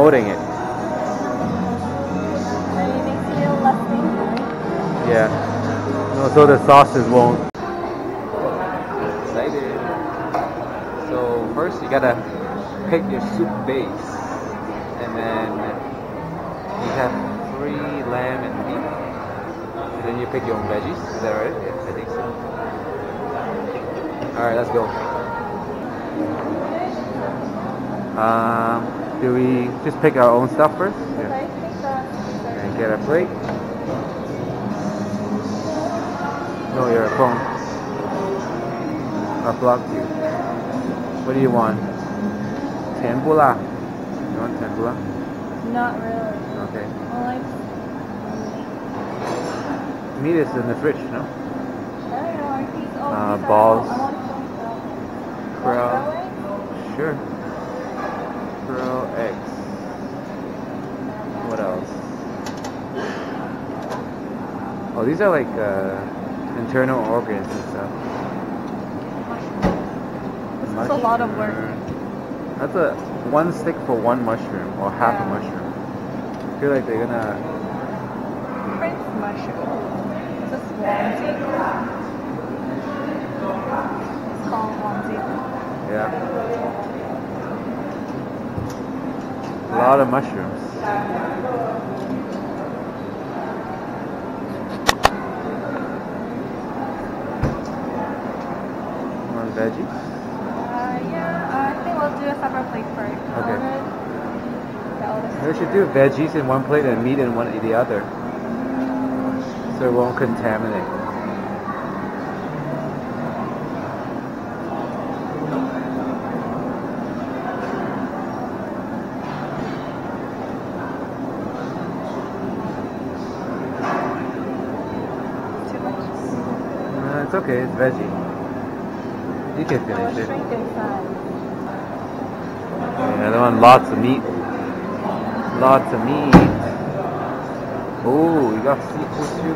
promoting it. Yeah. No, so the sauces won't. Excited. So first you gotta pick your soup base, and then you have free lamb and beef. And then you pick your own veggies. Is that right? Yes, I think so. All right, let's go. Um, do we just pick our own stuff first? Okay, Yeah. And get a plate. No, your phone. I blocked you. What do you want? Tempura. You want tempura? Not really. Okay. I like. Meat is in the fridge, no? I don't know. Are these all? Uh, balls. all- I want some. Crow. Crow. Sure. Crow eggs. What else? Oh, these are like uh, internal organs and stuff. This is a lot of work. That's a one stick for one mushroom or half a mushroom. I feel like they're gonna. Prince mushroom. Is this onesie? It's called. Yeah. A lot of mushrooms. Want veggies? Uh, yeah, I think we'll do a separate plate first. Okay. Would- We should do veggies in one plate and meat in one in the other. So it won't contaminate. Uh, it's okay, it's veggie. You can It finish will it. shrink inside. One, lots of meat. Lots of meat. Oh, you got seafood too.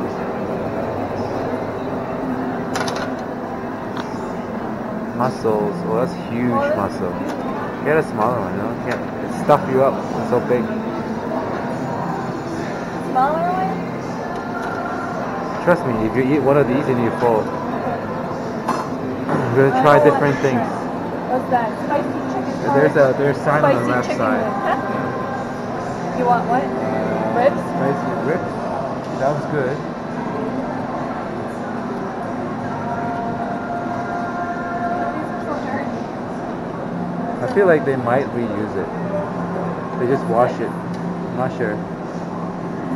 Mussels. Oh, that's huge Oh, mussel. Get a smaller one, no? Can't it stuff you up. It's so big. Smaller one? Trust me, if you eat one of these and you fall, we're gonna try different things. What's that? Spicy chicken. There's a there's sign on the left side. huh? You want what? Ribs? Spicy ribs. Sounds good. These are. I feel like they might reuse it. They just wash it. I'm not sure.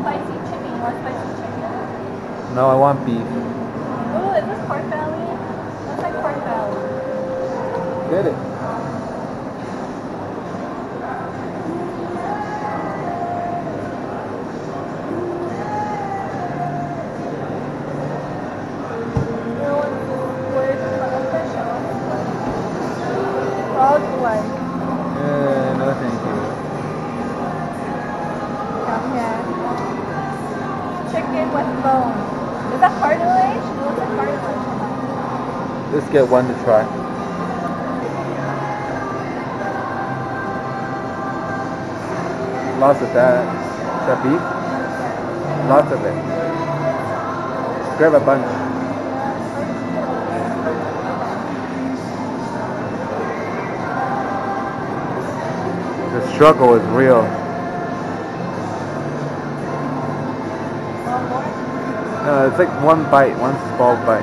Spicy chicken. You want spicy chicken? No, I want beef. Oh, is this pork belly? Looks like pork belly. Get it. You want with a fish on? Frog leg. Yeah, no thank you. Come here. Chicken with bone. Is that cartilage? It looks like it. Let's get one to try. Lots of that. That beef? Lots of it. Grab a bunch. The struggle is real. No, it's like one bite, one small bite.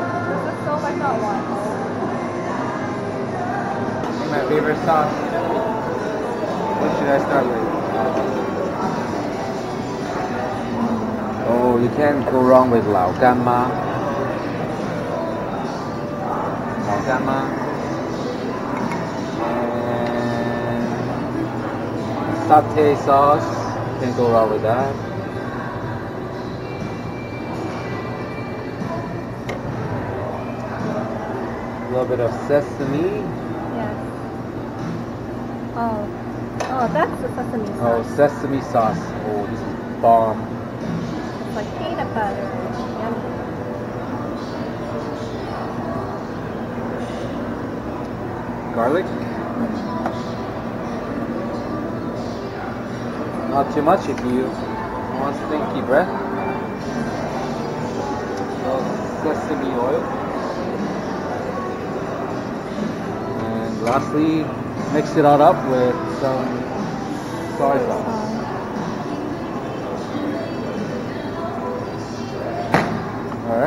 My favorite sauce. What should I start with? Oh, you can't go wrong with Lao Gan Ma. Lao Gan Ma. And satay sauce. Can't go wrong with that. A little bit of sesame. Yes. Oh. Oh, that's the sesame Oh, sesame sauce. Oh, this is bomb like peanut butter. Yummy. Garlic? Not too much if you want stinky breath. So sesame oil. And lastly, mix it all up with some soy sauce.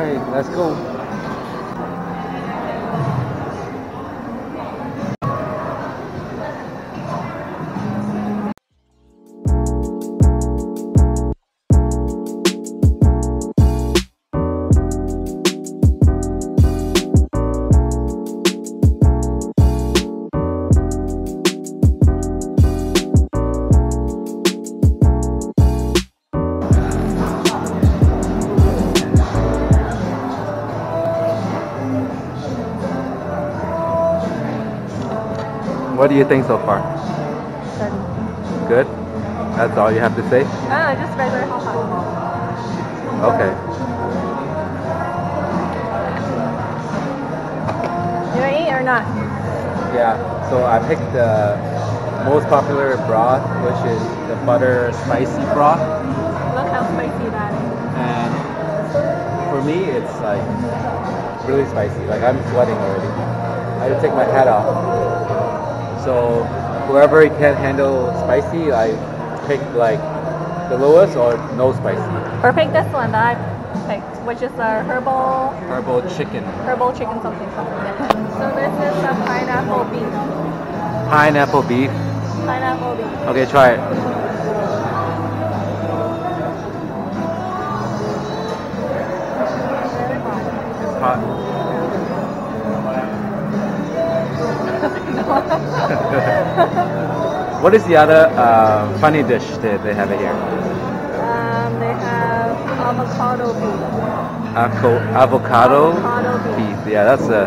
Right, let's go. What do you think so far? Good? That's all you have to say? Ah, just regular hot. Okay. You wanna eat or not? Yeah, so I picked the most popular broth, which is the butter spicy broth. Look how spicy that is. And for me, it's like really spicy. Like I'm sweating already. I had to take my hat off. So whoever can't handle spicy, I pick like the lowest or no spicy. Or pick this one that I picked, which is a herbal Herbal chicken. herbal chicken something something. So this is a pineapple beef. Pineapple beef. Pineapple beef. Okay, try it. What is the other uh, funny dish that they have here? Um, they have avocado beef. Aco- avocado Avocado beef. beef. Yeah, that's a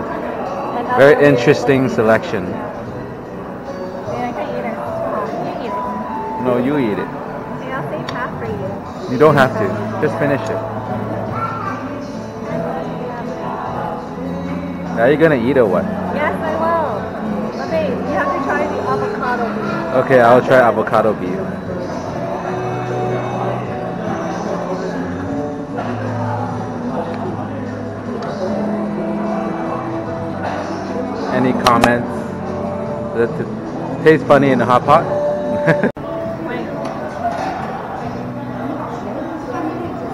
And very interesting selection. Yeah, I can eat it. You eat it. No, you eat it. I'll save half for you. You don't have to. Just finish it. Are you gonna eat or what? Yes, Okay, I'll try avocado beef. Any comments? Does it taste funny in the hot pot?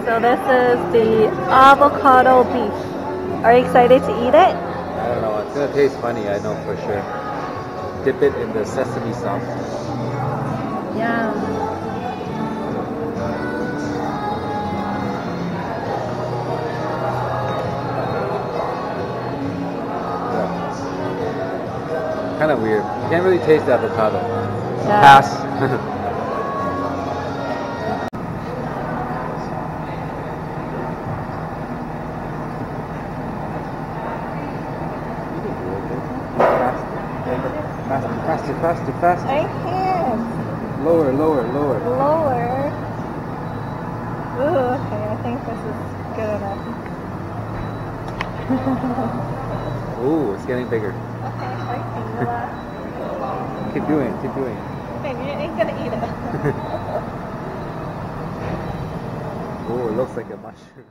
So this is the avocado beef. Are you excited to eat it? I don't know. It's gonna taste funny. I know for sure. Dip it in the sesame sauce. Yeah. Kind of weird. You can't really taste the avocado. Yeah. Pass. Faster, faster. I can't. Lower, lower, lower. Lower. Ooh, okay, I think this is good enough. Ooh, it's getting bigger. Okay, I. Keep doing it, keep doing it. Okay, you ain't gonna eat it. Ooh, it looks like a mushroom.